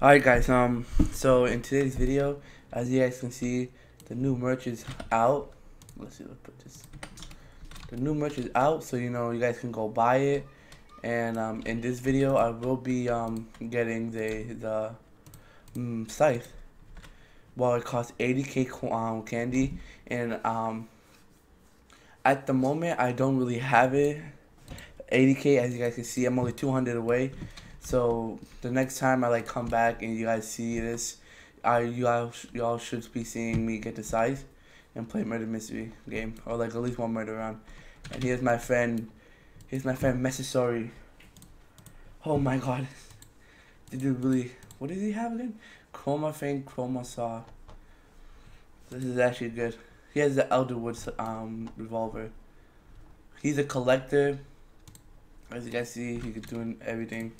Alright guys, um, so in today's video, as you guys can see, the new merch is out. Let's see, let's put this. The new merch is out, so you know, you guys can go buy it. And um, in this video, I will be um, getting the, the um, scythe. Well, it costs 80k um, candy, and um, at the moment, I don't really have it. 80k, as you guys can see, I'm only 200 away. So the next time I like come back and you guys see this, I you all y'all should be seeing me get the scythe and play murder mystery game or like at least one murder round. And here's my friend, here's my friend Messisori. Oh my god, did you really? What does he have again? Chroma Fang Chroma Saw. This is actually good. He has the Elderwood um revolver. He's a collector. As you guys see, he can do everything.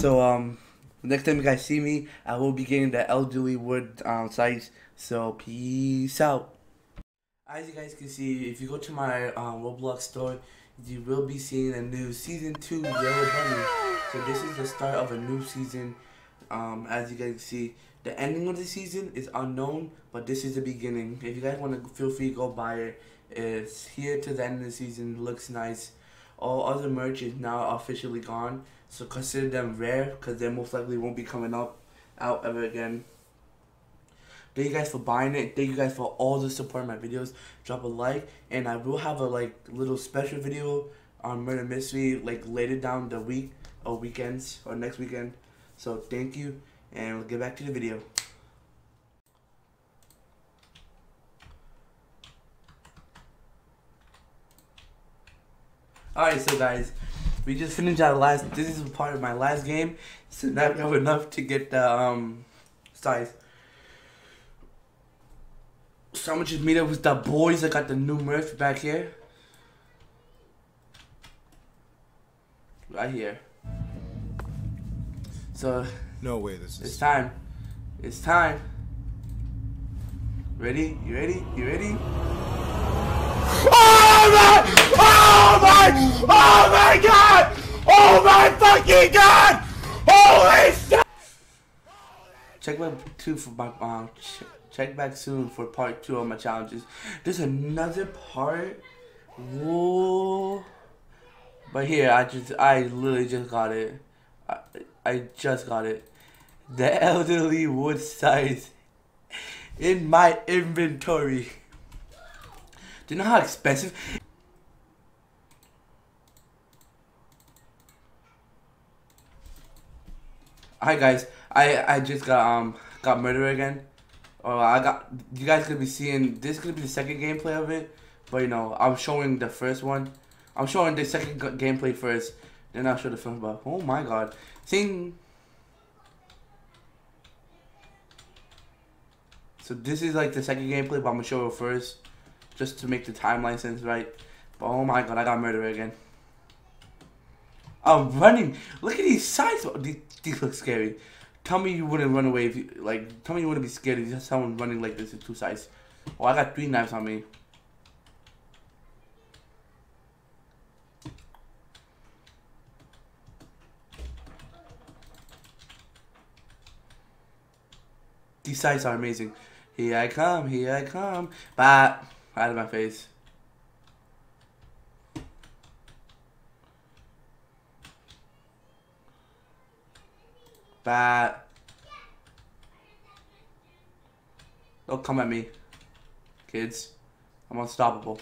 So um, next time you guys see me, I will be getting the elderly wood um scythe. So peace out. As you guys can see, if you go to my um, Roblox store, you will be seeing a new season two Yellow Bunny. So this is the start of a new season. Um, as you guys can see, the ending of the season is unknown, but this is the beginning. If you guys want to, feel free to go buy it. It's here to the end of the season. Looks nice. All other merch is now officially gone. So consider them rare because they most likely won't be coming up out ever again. Thank you guys for buying it. Thank you guys for all the support my videos. Drop a like and I will have a like little special video on murder mystery like later down the week or weekends or next weekend. So thank you and we'll get back to the video. Alright, so guys, we just finished our last. This is part of my last game, so now we have enough to get the um scythe. So I'm gonna just meet up with the boys that got the new merch back here. Right here. So no way this is it's time. It's time. Ready? You ready? You ready? Oh my! My! Oh my god! Oh my fucking god! Holy shit! Check back two for my um. Ch check back soon for part two of my challenges. There's another part. Whoa! But here, I just I literally just got it. I I just got it. The elderly wood scythe in my inventory. Do you know how expensive? Hi guys, I I just got um got murder again. Oh, I got you guys gonna be seeing this gonna be the second gameplay of it, but you know I'm showing the first one. I'm showing the second gameplay first, then I'll show the film. But oh my god, seeing. So this is like the second gameplay, but I'm gonna show it first, just to make the timeline sense right. But oh my god, I got murder again. I'm running. Look at these scythes. These, these look scary. Tell me you wouldn't run away if you, like, tell me you wouldn't be scared if you saw someone running like this in two scythes. Oh, I got three knives on me. These scythes are amazing. Here I come, here I come. Bat, out of my face. Bat. Don't come at me, kids. I'm unstoppable.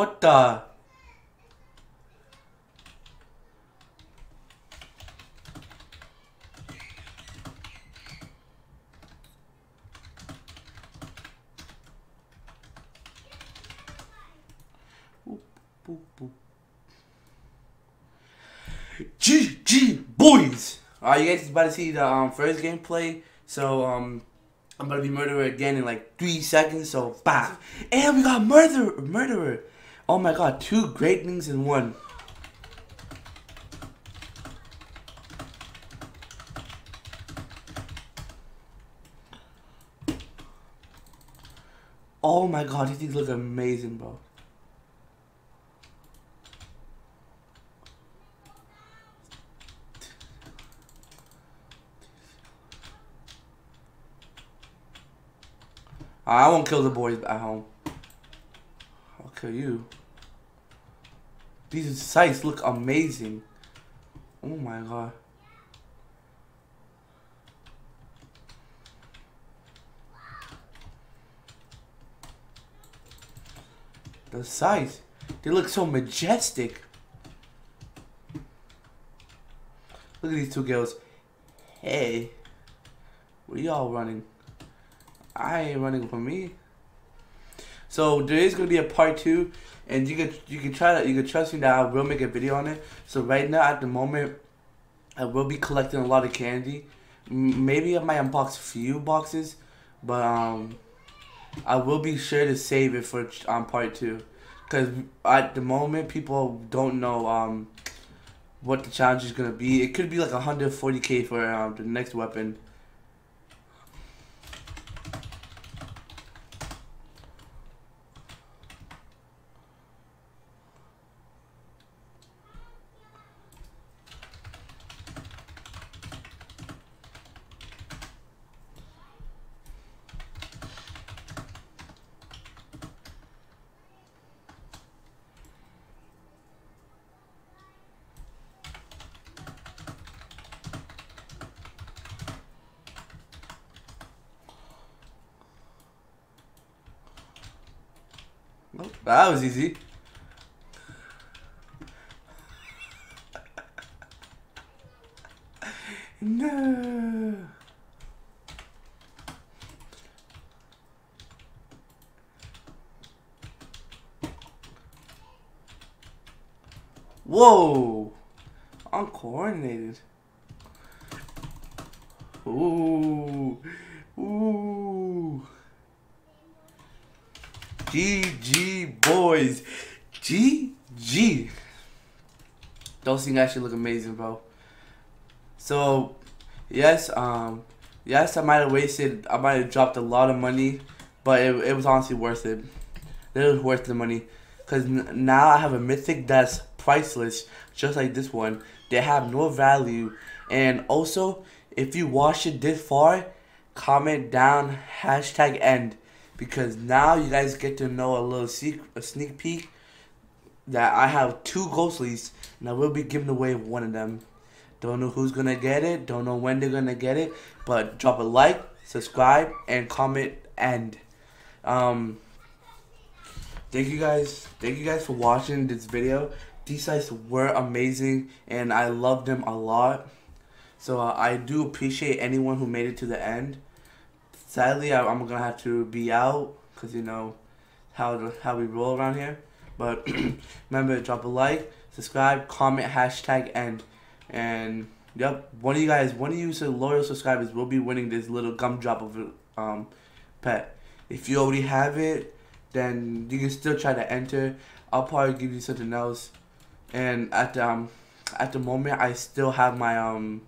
What the? GG boys. Alright, you guys about to see the um, first gameplay. So um, I'm gonna be murderer again in like three seconds. So bah, and we got murderer, murderer. Oh my god, two great things in one. Oh my god, these things look amazing, bro. I won't kill the boys at home. You. These scythes look amazing. Oh my god. The scythes, they look so majestic. Look at these two girls. Hey, where y'all running? I ain't running for me. So there is gonna be a part two, and you can you can try to you can trust me that I will make a video on it. So right now at the moment, I will be collecting a lot of candy. Maybe I might unbox a few boxes, but um, I will be sure to save it for um part two, because at the moment people don't know um what the challenge is gonna be. It could be like 140k for um the next weapon. That was easy. no. Whoa! Uncoordinated. Ooh. Ooh. GG boys. GG. Those things actually look amazing, bro. So, yes, um, yes, I might have wasted, I might have dropped a lot of money, but it, it was honestly worth it. It was worth the money. Because now I have a mythic that's priceless, just like this one. They have no value. And also, if you watch it this far, comment down hashtag end because now you guys get to know a little secret, a sneak peek that I have two ghostlies and I will be giving away one of them. Don't know who's gonna get it, don't know when they're gonna get it, but drop a like, subscribe, and comment and um thank you guys thank you guys for watching this video. These scythes were amazing and I loved them a lot. So uh, I do appreciate anyone who made it to the end sadly, I, am gonna have to be out because you know how how we roll around here. But remember, to drop a like, subscribe, comment, hashtag end, and yep, one of you guys, one of you so loyal subscribers will be winning this little gumdrop of um pet. If you already have it, then you can still try to enter. I'll probably give you something else. And at um at the moment, I still have my um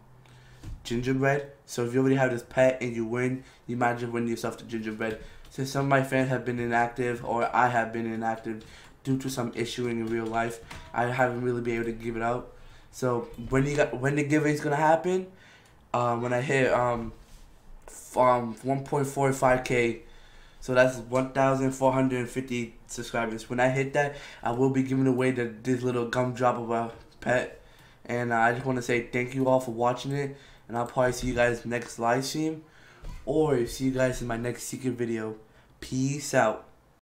gingerbread. So if you already have this pet and you win, you might just win yourself the gingerbread. Since some of my fans have been inactive or I have been inactive due to some issuing in real life, I haven't really been able to give it out. So when you got when the giveaway is gonna happen, um, when I hit um, um 1.45k, so that's 1,450 subscribers. When I hit that, I will be giving away the this little gumdrop of a pet. And uh, I just want to say thank you all for watching it. And I'll probably see you guys next live stream. Or see you guys in my next secret video. Peace out.